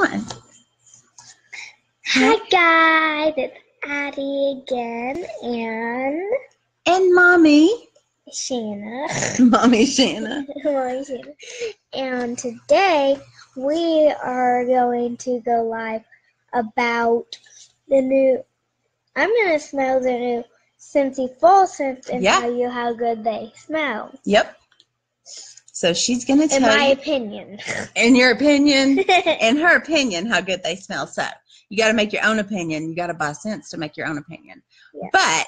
on. Hi guys, it's Addi again and And mommy. Shana. Mommy Shana. Mommy Shana. And today we are going to go live about the new I'm gonna smell the new Scentsy fall scents and Yeah. tell you how good they smell. Yep. So she's gonna tell In my you, opinion. in your opinion, in her opinion, how good they smell. So you got to make your own opinion. You got to buy scents to make your own opinion. Yeah. But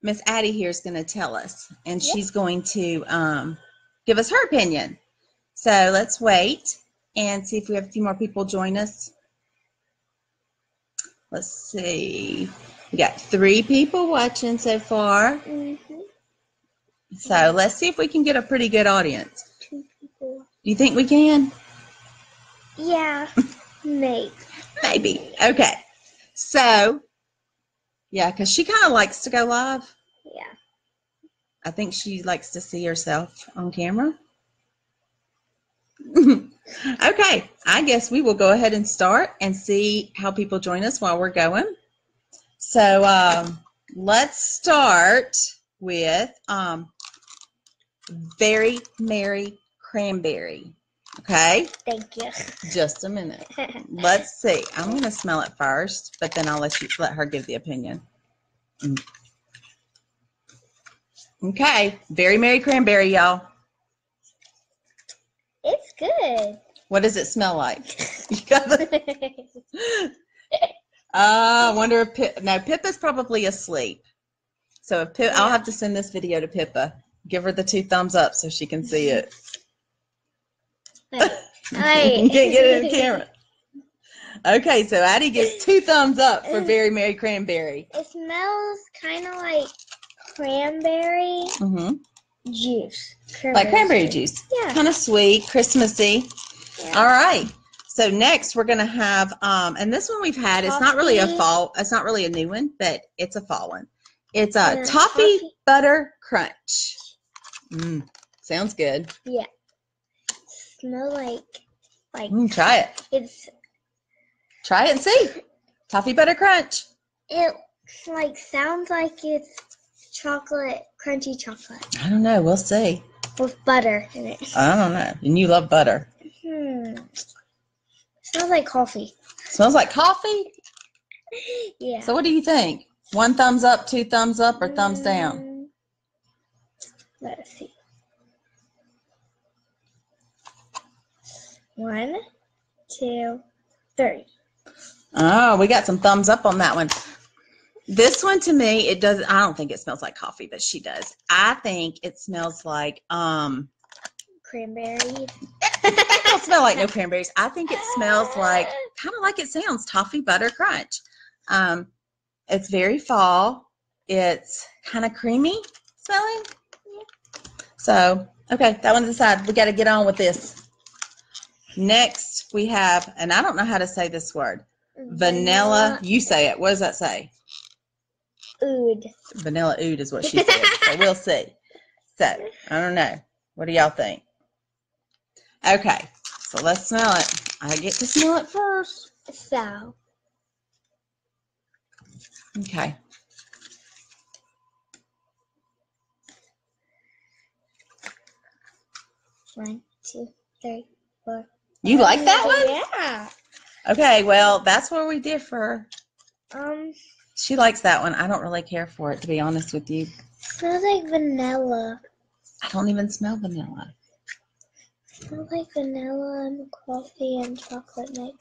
Miss Addi here is going to tell us, and she's going to um, give us her opinion. So let's wait and see if we have a few more people join us. Let's see. We got three people watching so far. Mhm. So let's see if we can get a pretty good audience. Two people. Do you think we can? Yeah, maybe. Maybe. Okay. So, yeah, because she kind of likes to go live. Yeah. I think she likes to see herself on camera. okay. I guess we will go ahead and start and see how people join us while we're going. So, um, let's start with um, Very Merry Cranberry. Okay. Thank you. Just a minute. Let's see. I'm going to smell it first, but then I'll let you let her give the opinion. Mm. Okay, very merry cranberry, y'all. it's good. What does it smell like? You gotta. Uh, I wonder if Pip. No, Pippa's probably asleep. So if Pip, I'll have to send this video to Pippa. Give her the two thumbs up so she can see it. Right. Can't get it in camera. Okay, so Addi gives two thumbs up for very merry cranberry. It smells kind of like cranberry hmm juice. Like cranberry juice. Yeah. kind of sweet, Christmassy. yeah. All right. So next we're gonna have, um, and this one we've had. It's not really a fall. It's not really a new one, but it's a fall one. It's a toffee, toffee. butter crunch. Mm, sounds good. Yeah. Smell like like Mm, try it. it's Try it and see. Toffee butter crunch. it like sounds like it's chocolate crunchy chocolate I don't know. We'll see. with butter in it. I don't know. And you love butter. Hmm. Smells like coffee. Smells like coffee. Yeah. So what do you think? One thumbs up, two thumbs up, or thumbs down? Let's see. One, two, three. Oh, we got some thumbs up on that one. This one to me, it does. I don't think it smells like coffee, but she does. I think it smells like um. Cranberry. It don't smell like no cranberries. I think it smells like kind of like it sounds toffee butter crunch. Um, it's very fall. It's kind of creamy smelling. So okay, that one's aside. We got to get on with this. Next, we have, and I don't know how to say this word. Vanilla. You say it. What does that say? Ood. Vanilla ood is what she said. so we'll see. So I don't know. What do y'all think? Okay, so let's smell it. I get to smell it first. So, Okay. One, two, three, four. You like that one? Yeah. Okay, well, that's where we differ. Um, She likes that one. I don't really care for it, to be honest with you. smells like vanilla. I don't even smell vanilla. Smells like vanilla and coffee and chocolate mix.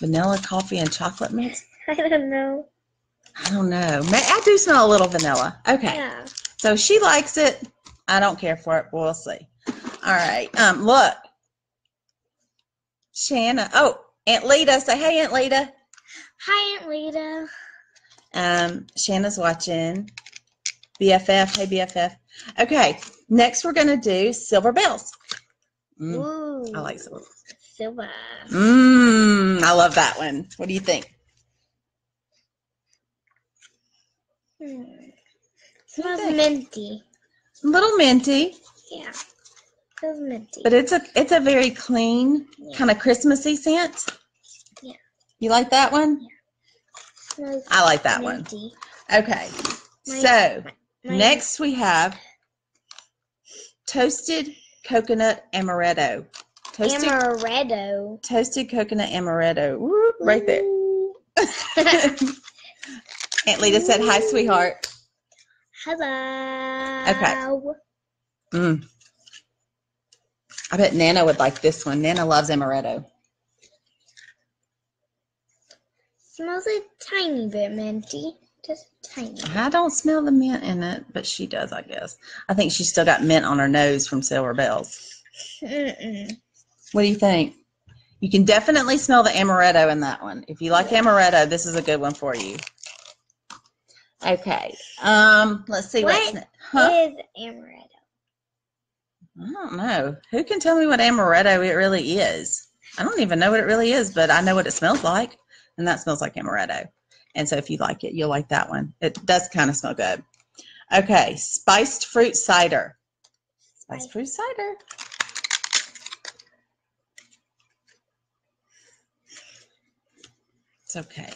Vanilla, coffee, and chocolate mix? I don't know. I don't know. I do smell a little vanilla. Okay. Yeah. So she likes it. I don't care for it, but we'll see. All right. Um, look. Shanna. Oh, Aunt Lita. Say hey, Aunt Lita. Hi, Aunt Rita. Um, Shanna's watching. BFF. Hey, BFF. Okay. Next, we're gonna do silver bells. Mm, Ooh. I like silver. silver. Mmm. I love that one. What do you think? Hmm. What do you Smells minty. A little minty, Yeah. Minty. but it's a it's a very clean Yeah. kind of Christmassy scent. Yeah. You like that one? Smells I like that one. Okay. My- So My- next we have toasted coconut amaretto. Toasted amaretto. toasted coconut amaretto. Woo, right there. Aunt Lita said, "Hi, sweetheart." Hello. Okay. Mm. I bet Nana would like this one. Nana loves amaretto. Smells a tiny bit minty. Just tiny. I don't smell the mint in it, but she does, I guess. I think she's still got mint on her nose from Silver Bells. Mm-mm. What do you think? You can definitely smell the amaretto in that one. If you like amaretto, this is a good one for you. Okay. Um, let's see what's What ne- huh? Is amaretto. I don't know. Who can tell me what amaretto it really is? I don't even know what it really is, but I know what it smells like, and that smells like amaretto. And so if you like it, you'll like that one. It does kind of smell good. Okay, spiced fruit cider. Spiced fruit cider. It's okay.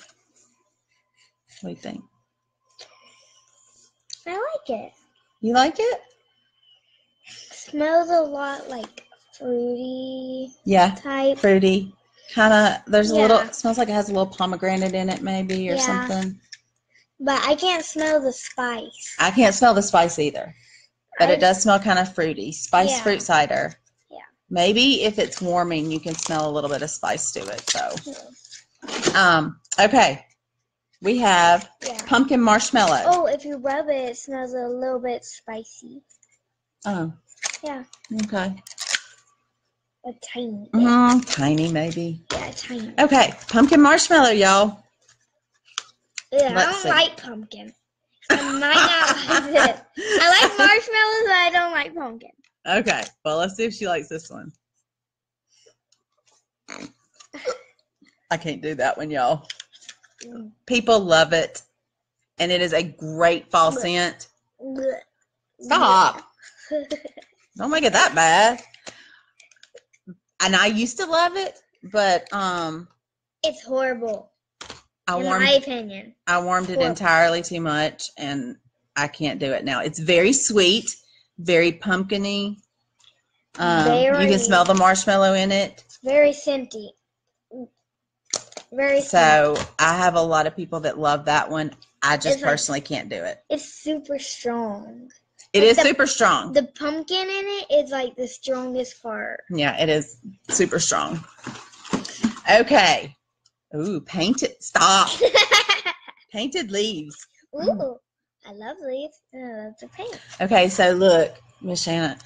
What do you think? I like it. You like it? Smells a lot like fruity Yeah, type. fruity. Kind of. There's a little. Smells like it has a little pomegranate in it, maybe, or Yeah. something. But I can't smell the spice. I can't smell the spice either, but I- it does smell kind of fruity. Spice Yeah. fruit cider. Yeah. Maybe if it's warming, you can smell a little bit of spice to it. So, um, okay, we have Yeah. pumpkin marshmallow. Oh, if you rub it, it smells a little bit spicy. Oh, Yeah, okay. a tiny bit. Mm, tiny, maybe. Yeah, tiny. Okay, pumpkin marshmallow, y'all. Yeah, I don't see. like pumpkin. I might not like it. I like marshmallows, but I don't like pumpkin. Okay, well, let's see if she likes this one. I can't do that one, y'all. Mm. People love it, and it is a great fall Blech. scent. Blech. Stop. Don't make it that bad. And I used to love it, but um, it's horrible, I in warmed my opinion. I warmed it entirely too much, and I can't do it now. It's very sweet, very pumpkiny. Um, you can smell the marshmallow in it. Very scenty. Very scenty. So I have a lot of people that love that one. I just It's like- personally can't do it. It's super strong. It Like is the- super strong. The pumpkin in it is like the strongest part. yeah, it is super strong. Okay. Ooh, painted. Stop. Painted leaves. Ooh, I love leaves and I love the paint. Okay, so look, Miss Shanna,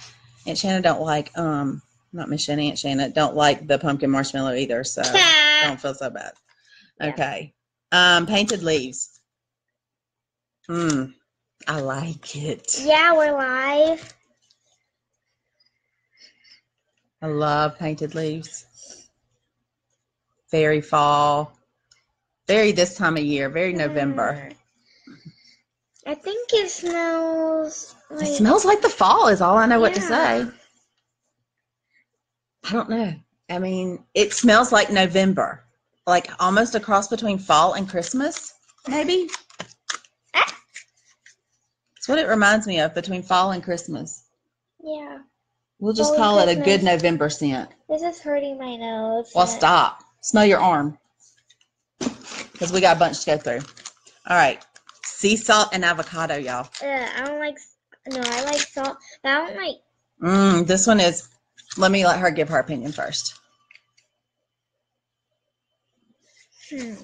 Aunt Shanna don't like um, not Miss Shanna, Aunt Shanna don't like the pumpkin marshmallow either. So don't feel so bad. Yeah. Okay, um, painted leaves. Hmm, I like it. yeah, we're live. I love painted leaves. Very fall. Very this time of year. Very November. Mm. I think it smells like It smells like the fall. Is all I know what to say. I don't know. I mean, it smells like November, like almost a cross between fall and Christmas, maybe. That's what it reminds me of between fall and Christmas. yeah. We'll just call it a good November scent. This is hurting my nose. Well, stop. Smell your arm. Because we got a bunch to go through. All right. Sea salt and avocado, y'all. Ugh, I don't like. No, I like salt, but I don't like. Mm, this one is, let me let her give her opinion first. Hmm.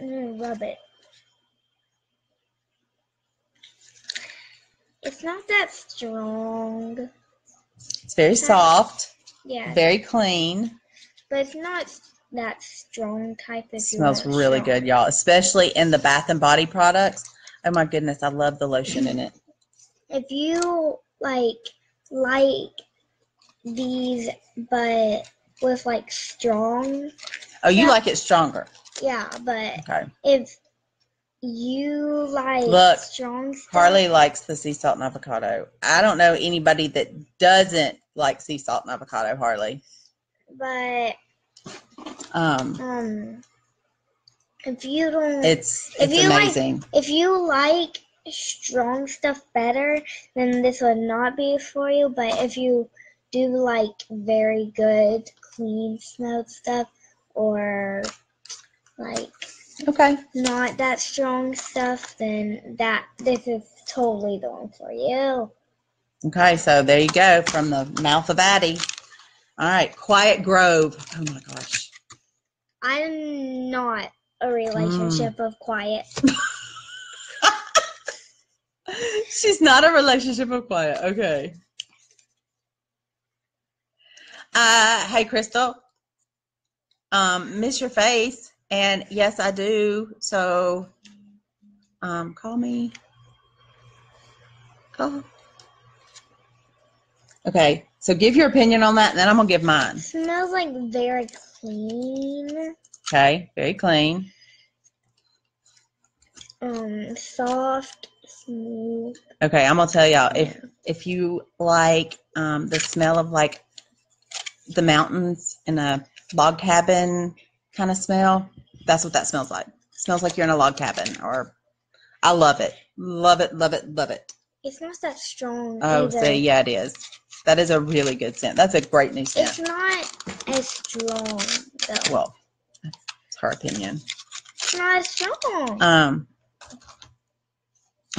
I'm gonna rub it. It's not that strong. It's very soft, Yeah, very clean. but it's not that strong type. You smells really strong. good, y'all, especially in the bath and body products. Oh my goodness, I love the lotion in it. If you like like these, but with like strong, Oh, you Yeah. like it stronger. yeah. But Okay. if you like Look, strong stuff, Harley likes the sea salt and avocado. I don't know anybody that doesn't like sea salt and avocado, Harley. but Um, um, If you don't, It's If it's you like- amazing. if you like strong stuff better, then this would not be for you. But if you do like very good, clean smelled stuff, or like okay. not that strong stuff, then that this is totally the one for you. Okay, so there you go from the mouth of Addi. All right, Quiet Grove. Oh my gosh. I'm not a relationship of quiet. She's not a relationship of quiet. Okay. Uh, hey, Crystal. Um, miss your face, and yes, I do. So, um, call me. Call. Okay, so give your opinion on that, and then I'm gonna give mine. smells like very clean, Okay, very clean. um, soft, smooth. Okay, I'm gonna tell y'all if if you like um, the smell of like the mountains in a log cabin kind of smell, that's what that smells like. smells like you're in a log cabin, or I love it, love it, love it, love it. It's not that strong. Oh, either. see, yeah, it is. That is a really good scent. That's a great new scent. It's not as strong though. Well, it's her opinion. it's not as strong. Um.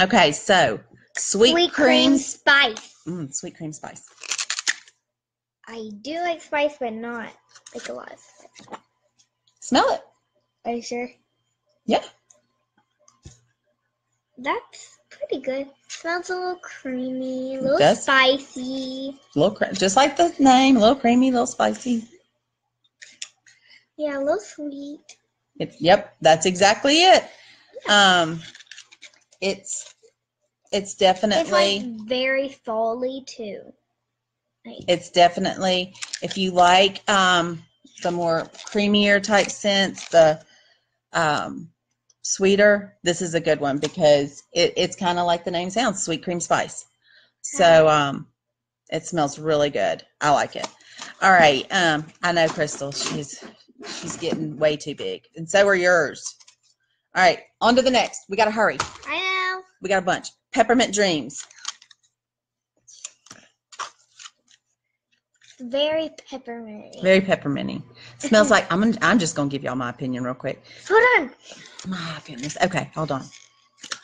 Okay, so sweet, Sweet cream, cream spice. Mm, sweet cream spice. I do like spice, but not like a lot. Smell it. Are you sure? Yeah. That's pretty good. Smells a little creamy, a little does. spicy. A little cre- just like the name, a little creamy, a little spicy. Yeah, a little sweet. It, yep, that's exactly it. Um, it's it's definitely It's like very folly too. Like, it's definitely if you like um the more creamier type scents, the um sweeter, this is a good one because it, it's kind of like the name sounds, sweet cream spice. So um it smells really good. I like it. All right. Um, I know Crystal, she's she's getting way too big. And so are yours. All right, on to the next. We gotta hurry. I know. We got a bunch. Peppermint Dreams. Very peppermint. Very pepperminty. Smells like I'm. Gonna, I'm just gonna give y'all my opinion real quick. Hold on. My goodness. Okay, hold on.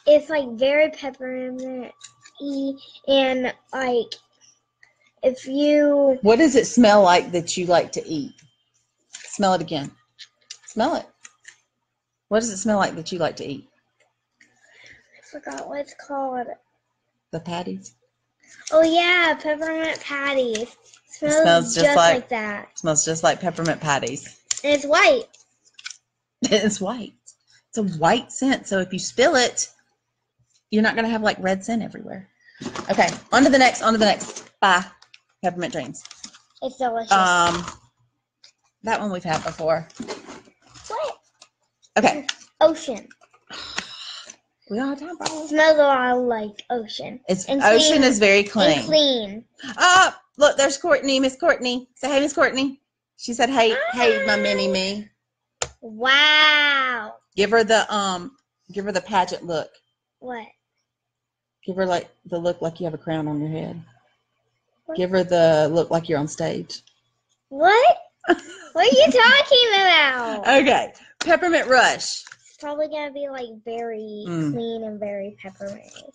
It's like very pepperminty, and like if you What does it smell like that you like to eat? Smell it again. Smell it. What does it smell like that you like to eat? I forgot what it's called. The patties. Oh yeah, peppermint patties. Smells, smells just just, like- like, that. smells just like peppermint patties. And it's white. It's white. It's a white scent. So if you spill it, you're not gonna have like red scent everywhere. Okay, on to the next. On to the next. Bye. Peppermint dreams. It's delicious. Um, that one we've had before. what? Okay, Ocean. we don't have time for all. Smells a lot like ocean. It's And ocean clean. is very clean. And clean. Oh, look, there's Courtney, Miss Courtney. Say hey, Miss Courtney. She said, "Hey, hey, my mini me." Wow. Give her the um, give her the pageant look. What? Give her like the look like you have a crown on your head. What? Give her the look like you're on stage. What? what are you talking about? Okay, peppermint rush. It's probably gonna be like very Mm. clean and very peppermint.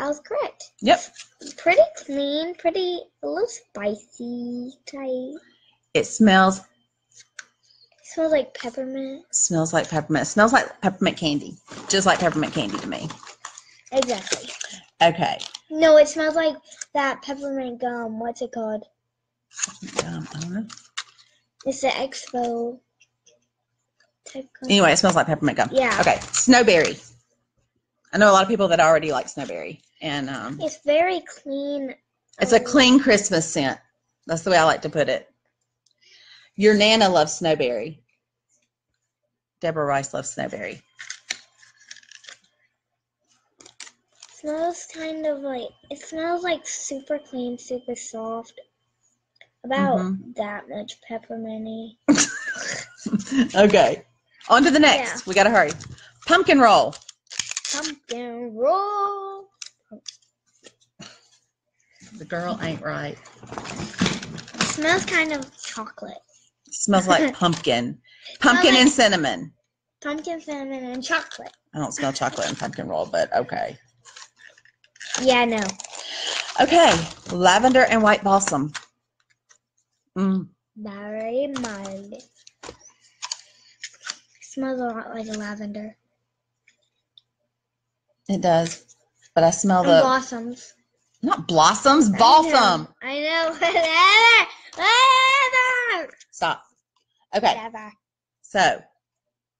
I was correct. Yep, Pretty clean, pretty a little spicy type. it smells smells like peppermint. smells like peppermint. It smells like peppermint candy, just like peppermint candy to me. Exactly. Okay, No, it smells like that peppermint gum. What's it called? um, I don't know. It's the Expo type gum. Anyway, it smells like peppermint gum. Yeah. Okay, snowberry. I know a lot of people that already like snowberry, and um, It's very clean. it's a um, clean Christmas scent. That's the way I like to put it. Your Nana loves snowberry. Deborah Rice loves snowberry. Smells kind of like it smells like super clean, super soft. About Mhm. that much pepperminty. okay. On to the next. We got to hurry. Pumpkin roll. Pumpkin roll. The girl ain't right. It smells kind of chocolate. smells like pumpkin. Pumpkin like- and cinnamon. Pumpkin, cinnamon, and chocolate. I don't smell chocolate and pumpkin roll, but okay. Yeah, no. Okay. Lavender and white balsam. Mm. Very mild. Smells a lot like lavender. It does. But I smell And the blossoms. not blossoms, balsam. I know. I know. Whatever. Stop. Okay. Whatever. So,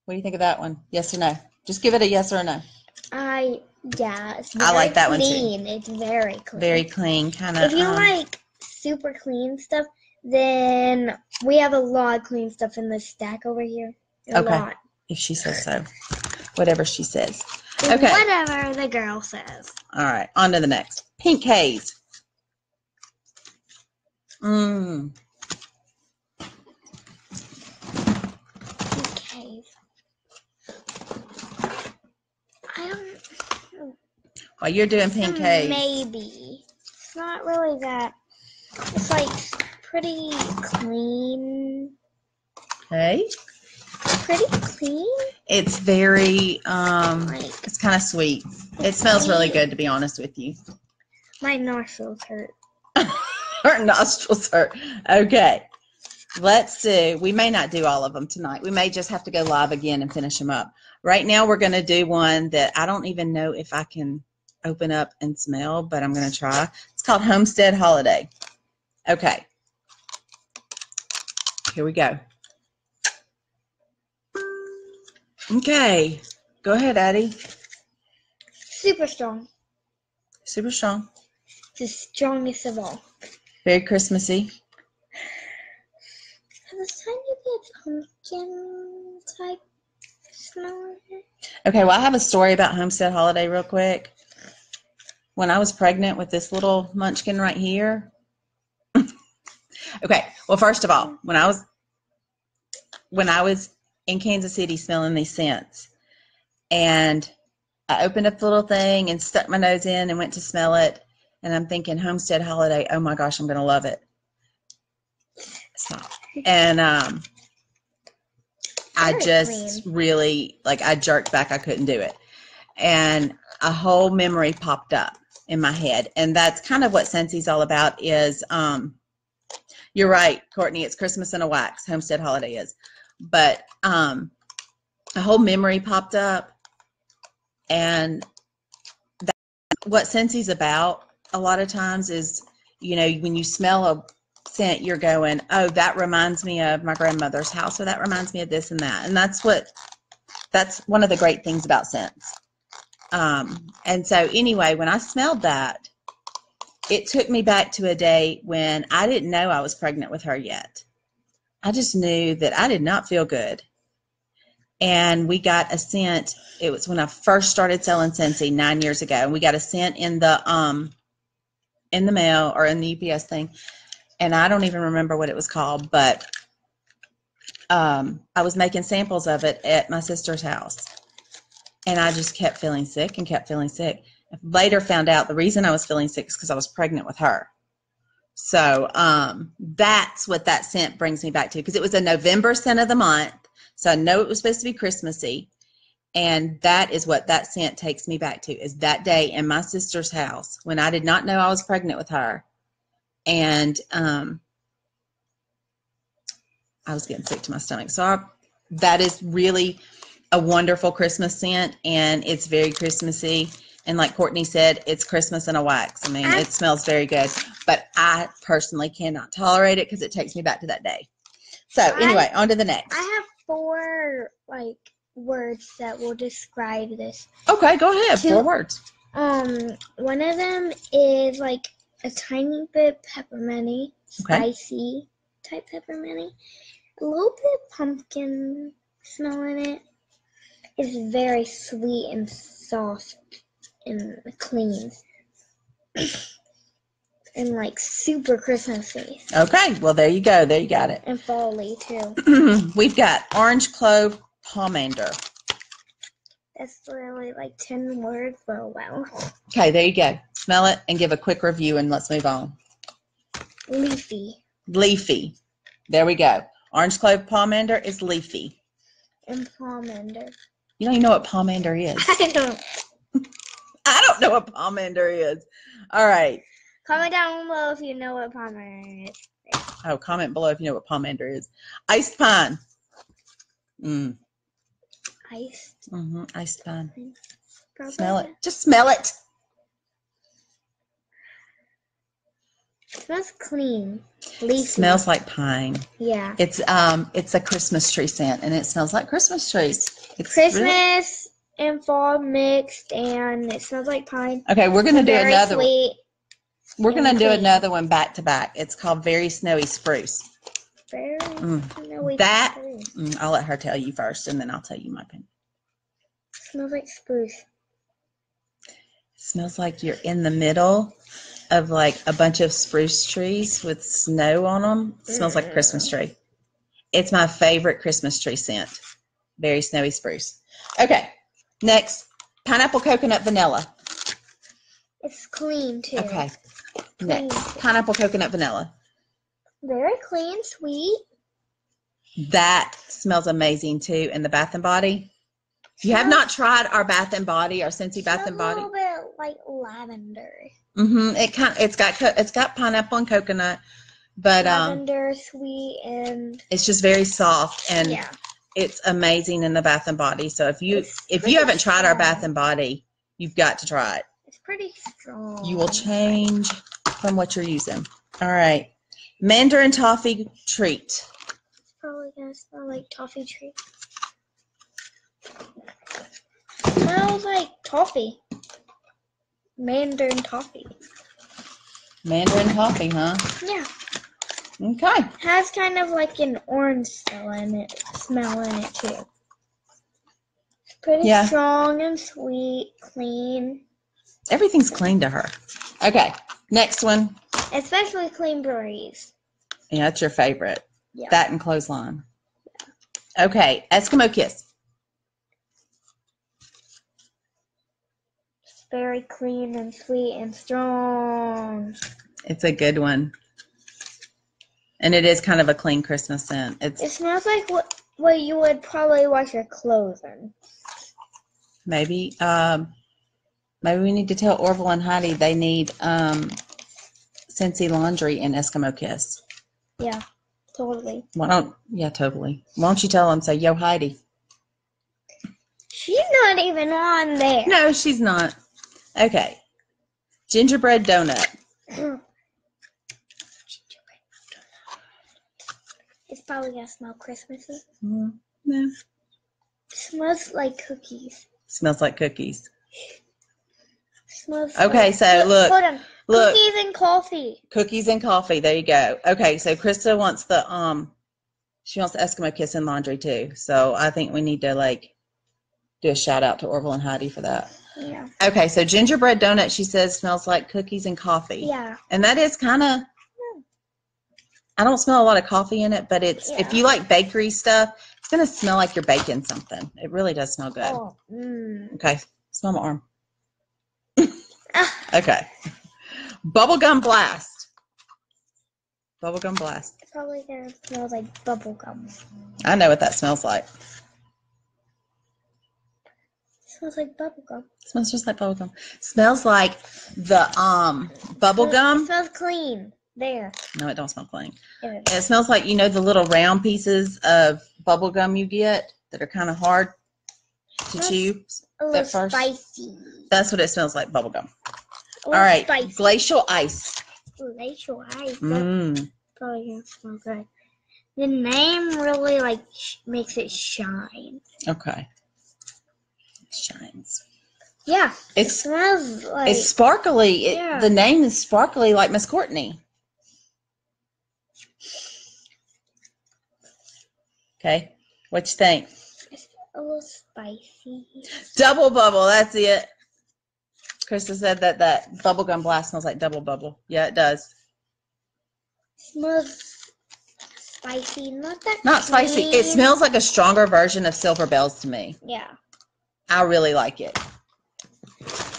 what do you think of that one? Yes or no? Just give it a yes or a no. I yeah. It's I like that one too. It's very clean. Very clean, kind of. If you um, like super clean stuff, then we have a lot of clean stuff in the stack over here. A Okay. lot. if she says so. Whatever she says. Okay. Whatever the girl says. All right, on to the next. Pink haze. Mmm. Okay. I don't. While you're doing pink hmm, haze. Maybe. It's not really that. It's like pretty clean. Okay. Pretty clean. It's very um Like it's kind of sweet. It smells really good to be honest with you. my nostrils hurt. Her nostrils hurt. Okay. Let's see. We may not do all of them tonight. We may just have to go live again and finish them up. Right now, we're going to do one that I don't even know if I can open up and smell, but I'm going to try. It's called Homestead Holiday. Okay. Here we go. Okay. Go ahead, Addi. Super strong. Super strong. The strongest of all. Very Christmassy. Has tiny bit pumpkin type smell. Okay, well, I have a story about Homestead Holiday real quick. When I was pregnant with this little munchkin right here. okay, well, first of all, when I was when I was in Kansas City smelling these scents, and I opened up the little thing and stuck my nose in and went to smell it, and I'm thinking Homestead Holiday. Oh my gosh, I'm gonna love it. Stop. And um, I just really like I jerked back. I couldn't do it, and a whole memory popped up in my head, and that's kind of what Scentsy's all about. Is um, you're right, Courtney. It's Christmas in a wax. Homestead Holiday is, but um, a whole memory popped up, and that, what Scentsy's about a lot of times is you know when you smell a scent you're going oh that reminds me of my grandmother's house or that reminds me of this and that and that's what that's one of the great things about scents. Um, and so anyway when i smelled that it took me back to a day when i didn't know i was pregnant with her yet i just knew that i did not feel good and we got a scent it was when i first started selling Scentsy nine years ago and we got a scent in the um in the mail or in the ups thing and I don't even remember what it was called, but um, I was making samples of it at my sister's house. And I just kept feeling sick and kept feeling sick. Later found out the reason I was feeling sick is because I was pregnant with her. So um, that's what that scent brings me back to because it was a November scent of the month. So I know it was supposed to be Christmassy. And that is what that scent takes me back to is that day in my sister's house when I did not know I was pregnant with her and um, I was getting sick to my stomach. So I, that is really a wonderful Christmas scent, and it's very Christmassy. And like Courtney said, it's Christmas in a wax. I mean, I- it smells very good, but I personally cannot tolerate it because it takes me back to that day. So I- anyway, on to the next. I have four like words that will describe this. Okay, go ahead. Two- Four words. Um, one of them is like a tiny bit pepperminty, Okay. spicy type pepperminty. A little bit pumpkin smell in it. It's very sweet and soft and clean. and like super Christmassy Okay, well there you go. There you got it. and fally too. We've got orange clove pomander. That's literally like ten words, but wow. Okay, there you go. Smell it and give a quick review and let's move on. Leafy Leafy. There we go. Orange clove pomander is leafy. and pomander. You don't even know what pomander is. I don't. I don't know what pomander is. All right. Comment down below if you know what pomander is. Oh, comment below if you know what pomander is. Iced pine. Mm, Ice. hmm Iced pine. Probably. Smell it. Just smell it. it smells clean. Leafy. Smells like pine. Yeah. It's um, it's a Christmas tree scent, and it smells like Christmas trees. It's really- Christmas and fall mixed, and it smells like pine. okay, we're gonna do Very another. one. sweet. We're gonna and do clean. another one back to back. It's called Very Snowy Spruce. Very Mm. snowy That- spruce. Mm, I'll let her tell you first, and then I'll tell you my opinion. smells like spruce. smells like you're in the middle of like a bunch of spruce trees with snow on them. smells like a Christmas tree. It's my favorite Christmas tree scent. Very snowy spruce. Okay, next pineapple coconut vanilla. It's clean too. Okay, Clean. next pineapple coconut vanilla. Very clean, sweet. That smells amazing too. In the Bath and Body. If you have not tried our Bath and Body, our Scentsy Bath and Body, A little bit like lavender. hmm it kind it's got co- it's got pineapple and coconut, but um, lavender, sweet, and it's just very soft and yeah. It's amazing in the Bath and Body. So if you It's if you haven't tried our. Bath and Body, you've got to try it. It's pretty strong. You will change from what you're using. All right, Mandarin toffee treat. It's probably gonna smell like toffee tree. Smells like toffee. Mandarin toffee. Mandarin toffee, huh? Yeah. Okay. Has kind of like an orange smell in it smell in it too. It's pretty Yeah. strong and sweet, clean. Everything's clean to her. Okay. Next one. Especially clean berries. Yeah, that's your favorite. Yeah. That and clothesline. Yeah. Okay. Eskimo kiss. It's very clean and sweet and strong. It's a good one. And it is kind of a clean Christmas scent. It's It smells like what what you would probably wash your clothes in. maybe um maybe we need to tell Orville and Heidi they need um Scentsy laundry and Eskimo kiss. Yeah, totally. Why don't yeah, totally. Why don't you tell them say yo Heidi? She's not even on there. No, she's not. Okay. Gingerbread donut. it's probably gonna smell Christmassy. Mm, no. smells like cookies. Smells like cookies. smells. Okay, like, so look, hold on. Look, Cookies and coffee. cookies and coffee. There you go. Okay, so Krista wants the um she wants the Eskimo kiss and laundry too. So I think we need to like do a shout out to Orville and Heidi for that. Yeah. Okay, so gingerbread donut she says smells like cookies and coffee. Yeah. And that is kind of I don't smell a lot of coffee in it, but it's if you like bakery stuff, it's gonna smell like you're baking something. It really does smell good. Oh. Mm. Okay, smell my arm. Okay. Bubblegum blast. Bubblegum blast. it's probably gonna smell like bubble gum. I know what that smells like. smells like bubble gum. smells just like bubblegum. Smells like the um It bubblegum. smells clean. There. No, it don't smell clean. It It smells like you know the little round pieces of bubblegum you get that are kind of hard to Smells chew. a little first- spicy. That's what it smells like, bubblegum. A All right, Spicy. glacial ice. Glacial ice. That's Mm. probably gonna smell good. The name really like makes it shine. Okay. Shines. Yeah. It smells like it's sparkly. It, Yeah. The name is sparkly like Miss Courtney. Okay. What you think? a little spicy. Double bubble. That's it. Krista said that that bubblegum blast smells like double bubble. Yeah, it does. Smells spicy, not that. Not spicy. It smells like a stronger version of Silver Bells to me. Yeah. I really like it.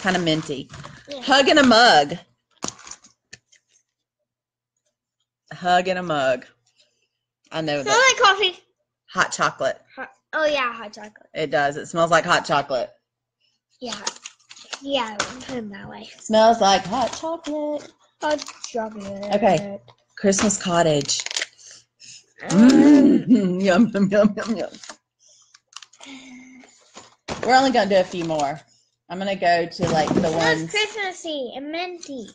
Kind of minty. yeah. Hug in a mug. Hug in a mug. I know Smell that. like coffee. Hot chocolate. Hot, oh yeah, hot chocolate. It does. It smells like hot chocolate. Yeah. Yeah, put it that way. Smells like hot chocolate. Hot chocolate. Okay. Christmas cottage. Um, Mm, yum, yum, yum, yum, yum. We're only going to do a few more. I'm going to go to like the Smells ones. Christmassy and minty.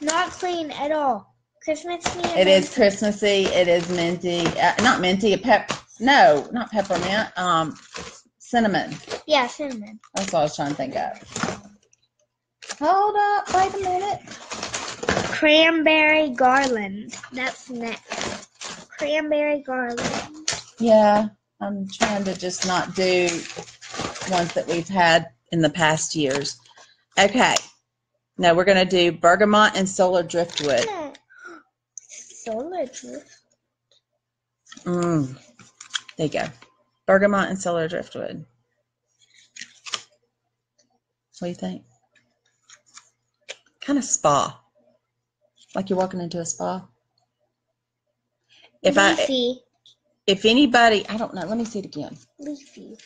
Not clean at all. Christmassy. and It is. Christmassy. It is minty. Uh, not minty. A pep. No, not peppermint. Um, cinnamon. Yeah, cinnamon. That's what I was trying to think of. Hold up. Wait a minute. Cranberry garland. That's next. Cranberry garland. Yeah, I'm trying to just not do ones that we've had in the past years. Okay. Now we're going to do bergamot and solar driftwood. No. Solar drift. Mm. There you go. Bergamot and solar driftwood. What do you think? Kind of spa. Like you're walking into a spa. If I leafy. if anybody, I don't know, let me see it again. leafy.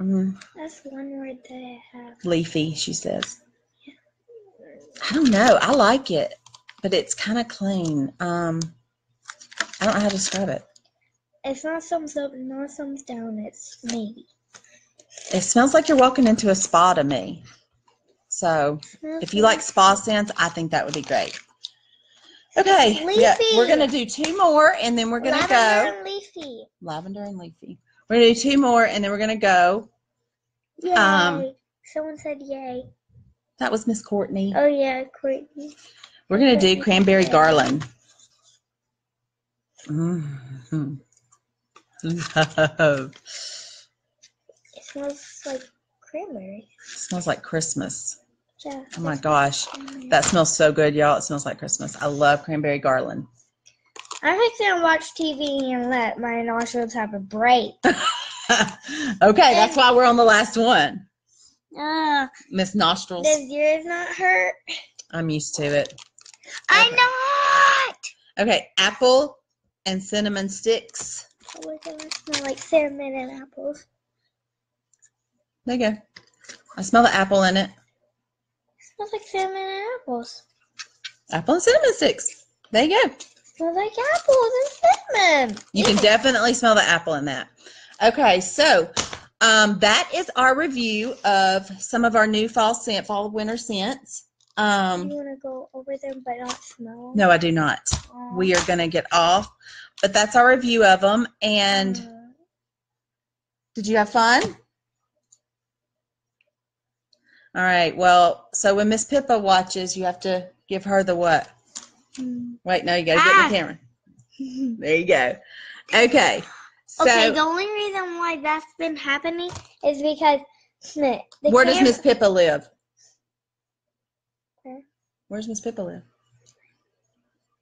Mm, That's one word that I have. leafy, she says. Yeah. I don't know. I like it, but it's kind of clean. Um, I don't know how to describe it. It's not thumbs up, not thumbs down. It's maybe. It smells like you're walking into a spa to me. So if you like spa scents, I think that would be great. Okay, yeah, we're gonna do two more, and then we're gonna Lavender go and leafy. lavender and leafy. We're gonna do two more, and then we're gonna go. Yay. Um, Someone said yay. That was Miss Courtney. Oh yeah, Courtney. We're gonna do cranberry garland. Mhm. Love. It smells like cranberry. It smells like Christmas. Yeah. Oh my gosh, that smells so good, y'all. It smells like Christmas. I love cranberry garland. I'm just gonna watch TV and let my nostrils have a break. okay, that's why we're on the last one. Ah, Miss Nostrils. does yours not hurt? I'm used to it. I'm not. Okay, apple and cinnamon sticks. Oh my god, I smell like cinnamon and apples. There you go. I smell the apple in it. It smells like cinnamon and apples. Apple and cinnamon sticks. There you go. It smells like apples and cinnamon. You can definitely smell the apple in that. Okay, so um, that is our review of some of our new fall scent, fall winter scents. You Um, wanna go over them but not smell? no, I do not. Aw. We are going to get off, but that's our review of them. And Uh, did you have fun? All right. Well, so when Miss Pippa watches, you have to give her the what? mm. Wait, no, you got to get Ah. the camera. There you go. Okay. So okay, the only reason why that's been happening is because Smith. The where does Miss Pippa live? Where? Where's Miss Pippa live?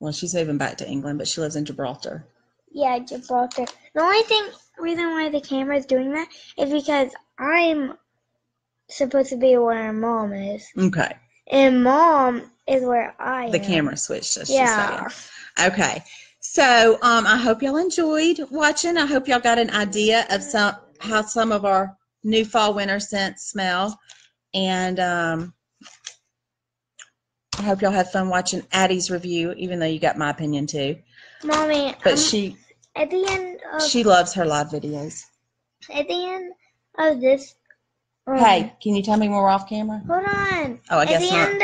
Well, she's moving back to England, but she lives in Gibraltar. Yeah, Gibraltar. The only thing reason why the camera is doing that is because I'm supposed to be where mom is, Okay. and mom is where I The am. camera switched us. Yeah. Okay. So um, I hope y'all enjoyed watching. I hope y'all got an idea of some how some of our new fall winter scents smell, and um, I hope y'all had fun watching Addi's review, even though you got my opinion too. Mommy, But um, she at the end of she loves her live videos. at the end of this. um, Hey, can you tell me more off camera? hold on. Oh, I at guess the not. end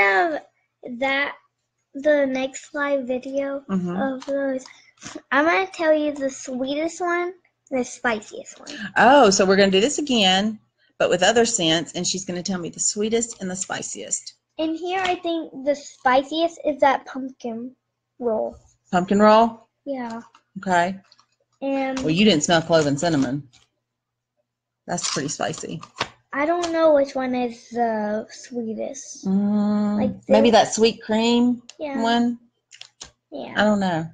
of that, the next live video hmm of those, I'm gonna tell you the sweetest one, the spiciest one. Oh, so we're gonna do this again, but with other scents, and she's gonna tell me the sweetest and the spiciest. And here, I think the spiciest is that pumpkin roll. Pumpkin roll. Yeah, Okay. and Well, you didn't smell clove and cinnamon. That's pretty spicy. I don't know which one is the sweetest. Mm, Like maybe that sweet cream Yeah. one. Yeah. I don't know.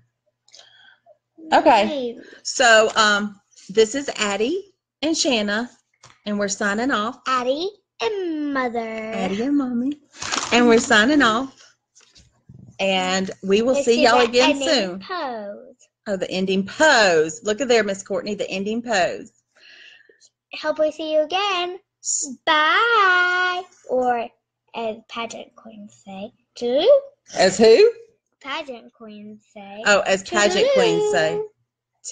Okay. Maybe. So um, this is Addi and Shana, and we're signing off. Addi and mother. Addi and Mommy, and we're signing off. And we will Let's see y'all again ending soon. Pose. Oh, the ending pose. Look at there, Miss Courtney, the ending pose. Hope we see you again. Bye. Or as pageant queens say, toodaloo. As who? Pageant queens say. Oh, as pageant queens say.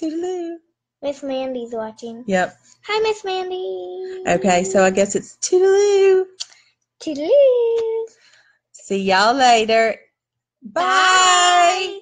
toodaloo. Toodaloo. Miss Mandy's watching. Yep. Hi, Miss Mandy. Okay, so I guess it's toodaloo. Toodaloo. See y'all later. Bye. Bye.